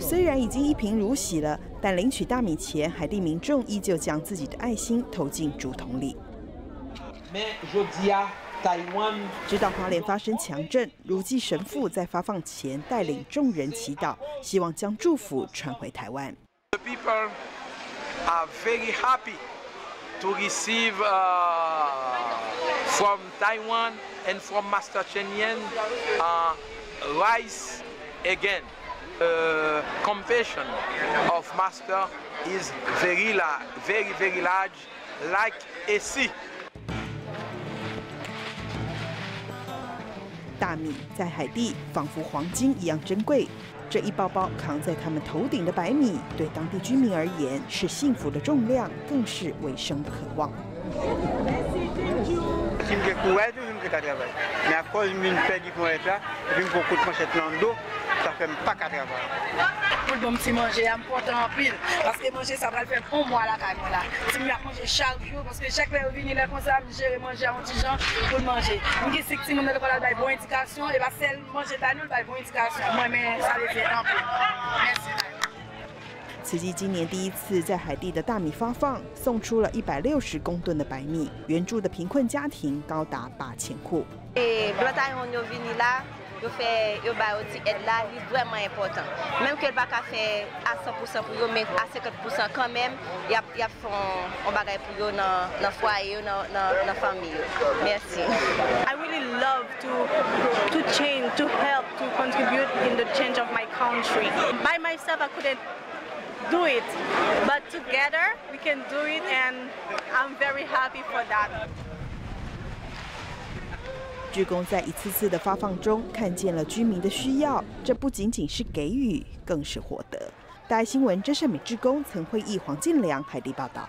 虽然已经一贫如洗了，但领取大米前，海地民众依旧将自己的爱心投进竹筒里。直到花莲发生强震，如记神父在发放前带领众人祈祷，希望将祝福传回台湾。The people are very happy to receive from Taiwan and from Master Chen Yen rice again. The compassion of Master is very large, very very large, like a sea. 大米在海地仿佛黄金一样珍贵。这一包包扛在他们头顶的白米，对当地居民而言是幸福的重量，更是卫生的渴望。Pour le bon petit manger, important en pile. Parce que manger, ça va le faire un mois à la caille. Là. Si je manger chaque jour, parce que chaque fois que je viens là, comme ça, je gérer manger à mon petit gens pour le manger. Je sais que si je me donne bonne indication, et bien celle manger à nous, bonne indication. Moi, mais ça le fait un peu. Merci. 慈济今年第一次在海地的大米发放，送出了一百六十公吨的白米，援助的贫困家庭高达八千户。yo fè, yo bayo ti ed la, li vwèman important. Mèm ke l baka fè a 100% pou yo, mèm a 50% kan mèm, yap, yap fon, on bagay pou yo nan, nan fwaye yo, nan, nan, nan fami yo. Mersi. I really love to, to change, to help, to contribute in the change of my country. By myself, I couldn't do it, but together we can do it and I'm very happy for that. 鞠躬在一次次的发放中看见了居民的需要，这不仅仅是给予，更是获得。大爱新闻，真善美职工曾会议黄进良海地报道。